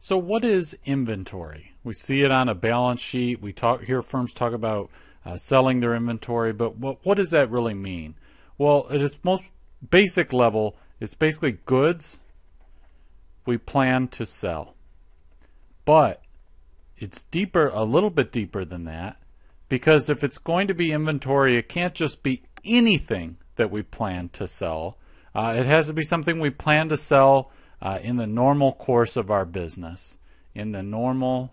So, what is inventory? We see it on a balance sheet. We talk hear firms talk about uh, selling their inventory, but what what does that really mean? Well, at its most basic level, it's basically goods we plan to sell. But it's deeper, a little bit deeper than that, because if it's going to be inventory, it can't just be anything that we plan to sell. Uh, it has to be something we plan to sell uh, in the normal course of our business, in the normal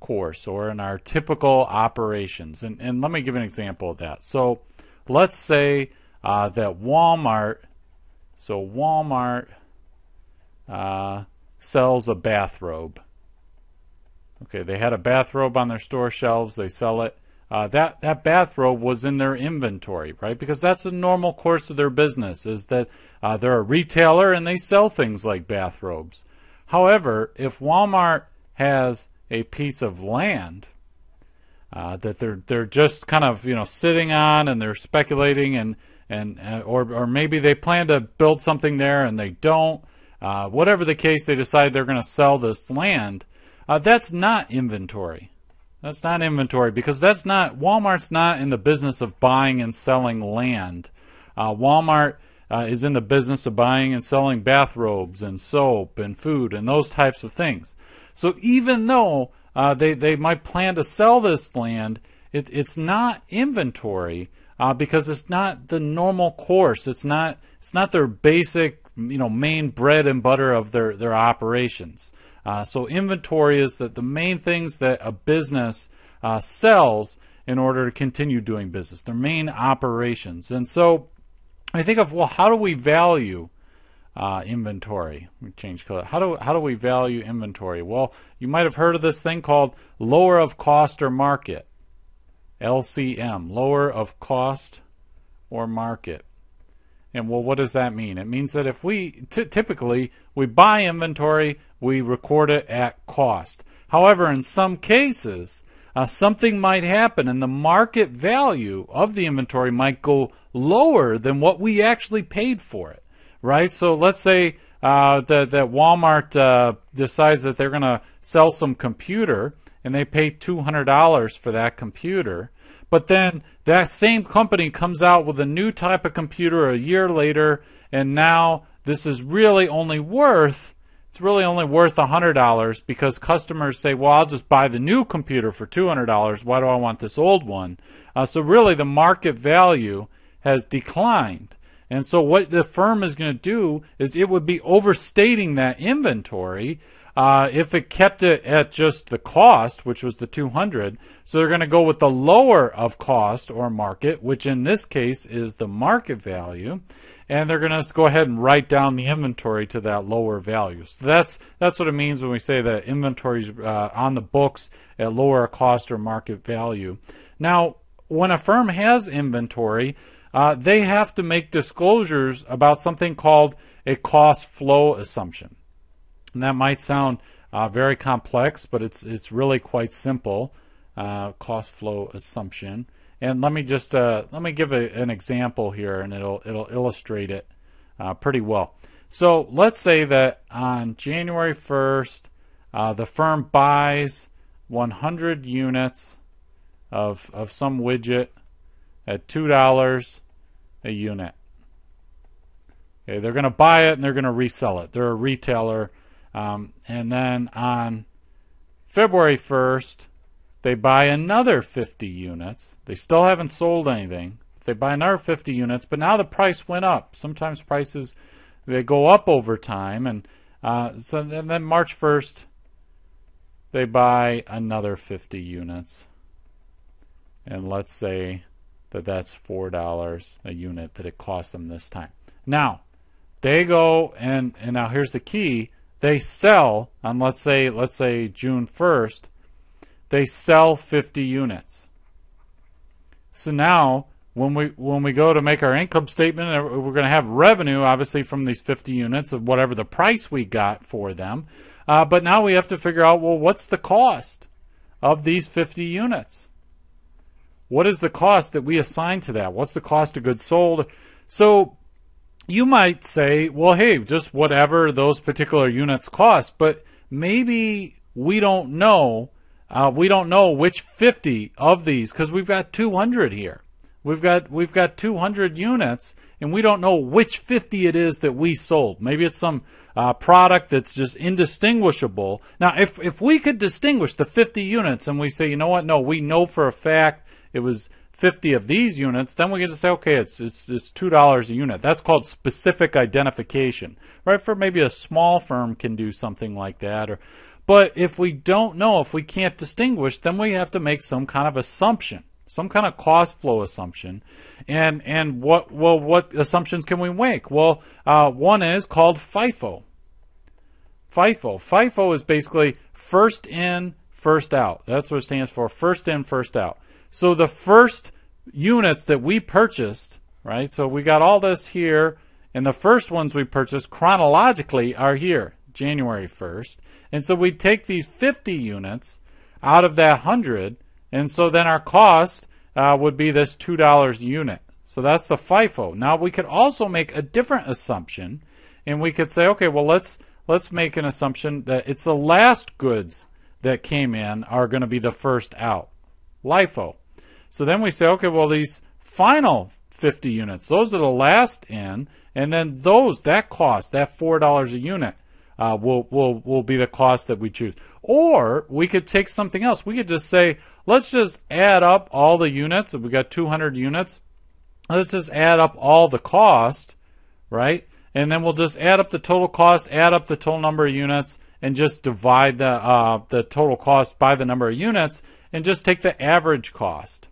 course or in our typical operations. And, and let me give an example of that. So let's say uh, that Walmart, so Walmart uh, sells a bathrobe. Okay, they had a bathrobe on their store shelves. They sell it. Uh, that that bathrobe was in their inventory, right? Because that's the normal course of their business. Is that uh, they're a retailer and they sell things like bathrobes. However, if Walmart has a piece of land uh, that they're they're just kind of you know sitting on and they're speculating and and uh, or or maybe they plan to build something there and they don't. Uh, whatever the case, they decide they're going to sell this land. Uh, that's not inventory. That's not inventory because that's not Walmart's not in the business of buying and selling land. Uh, Walmart uh, is in the business of buying and selling bathrobes and soap and food and those types of things. So even though uh, they they might plan to sell this land, it, it's not inventory uh, because it's not the normal course. It's not it's not their basic you know main bread and butter of their their operations. Uh, so inventory is that the main things that a business uh, sells in order to continue doing business, their main operations. And so I think of well, how do we value uh, inventory? Me change color. How do how do we value inventory? Well, you might have heard of this thing called lower of cost or market, LCM, lower of cost or market. And well, what does that mean? It means that if we t- typically we buy inventory, we record it at cost. However, in some cases, uh, something might happen and the market value of the inventory might go lower than what we actually paid for it, right? So let's say uh, that, that Walmart uh, decides that they're going to sell some computer and they pay $200 for that computer. But then that same company comes out with a new type of computer a year later, and now this is really only worth it's really only worth $100 because customers say, well, I'll just buy the new computer for $200. Why do I want this old one? Uh, so, really, the market value has declined. And so, what the firm is going to do is it would be overstating that inventory uh, if it kept it at just the cost, which was the 200, so they're going to go with the lower of cost or market, which in this case is the market value, and they're going to go ahead and write down the inventory to that lower value. So that's that's what it means when we say that inventory is uh, on the books at lower cost or market value. Now, when a firm has inventory, uh, they have to make disclosures about something called a cost flow assumption. And that might sound uh, very complex, but it's it's really quite simple. Uh, cost flow assumption. And let me just uh, let me give a, an example here, and it'll it'll illustrate it uh, pretty well. So let's say that on January 1st, uh, the firm buys 100 units of of some widget at two dollars a unit. Okay, they're going to buy it and they're going to resell it. They're a retailer um, and then on February 1st, they buy another 50 units. They still haven't sold anything. They buy another 50 units, but now the price went up. Sometimes prices they go up over time, and uh, so and then March 1st, they buy another 50 units, and let's say that that's four dollars a unit that it costs them this time. Now, they go and and now here's the key they sell on let's say let's say June 1st, they sell 50 units. So now when we when we go to make our income statement, uh, we're going to have revenue obviously from these 50 units of whatever the price we got for them. Uh, but now we have to figure out well what's the cost of these 50 units? What is the cost that we assign to that? What's the cost of goods sold? So you might say, well, hey, just whatever those particular units cost, but maybe we don't know. Uh, we don't know which 50 of these because we've got 200 here. We've got we've got 200 units, and we don't know which 50 it is that we sold. Maybe it's some uh, product that's just indistinguishable. Now, if if we could distinguish the 50 units, and we say, you know what, no, we know for a fact it was 50 of these units, then we get to say, okay, it's it's, it's two dollars a unit. That's called specific identification, right? For maybe a small firm can do something like that, or but if we don't know, if we can't distinguish, then we have to make some kind of assumption some kind of cost flow assumption. And and what well what assumptions can we make? Well, uh, one is called FIFO. FIFO. FIFO is basically first in, first out. That's what it stands for. First in, first out. So the first units that we purchased, right? So we got all this here, and the first ones we purchased chronologically are here, January 1st. And so we take these 50 units out of that 100 and so then our cost uh, would be this $2 a unit. So that's the FIFO. Now we could also make a different assumption and we could say, okay, well let's let's make an assumption that it's the last goods that came in are going to be the first out. LIFO. So then we say, okay, well these final 50 units, those are the last in, and then those, that cost, that $4 a unit, uh, will, will, will be the cost that we choose. Or we could take something else. We could just say, let's just add up all the units. If we got 200 units, let's just add up all the cost, right? And then we'll just add up the total cost, add up the total number of units, and just divide the uh, the total cost by the number of units, and just take the average cost.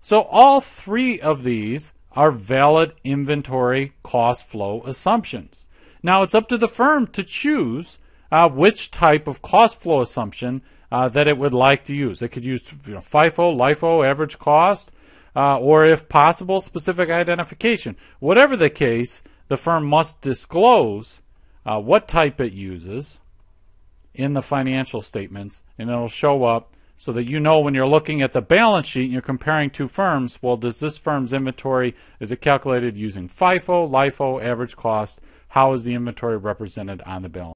So all three of these are valid inventory cost flow assumptions. Now it's up to the firm to choose uh, which type of cost flow assumption uh, that it would like to use. It could use you know, FIFO, LIFO, average cost, uh, or if possible, specific identification. Whatever the case, the firm must disclose uh, what type it uses in the financial statements, and it'll show up so that you know when you're looking at the balance sheet and you're comparing two firms, well, does this firm's inventory, is it calculated using FIFO, LIFO, average cost? How is the inventory represented on the balance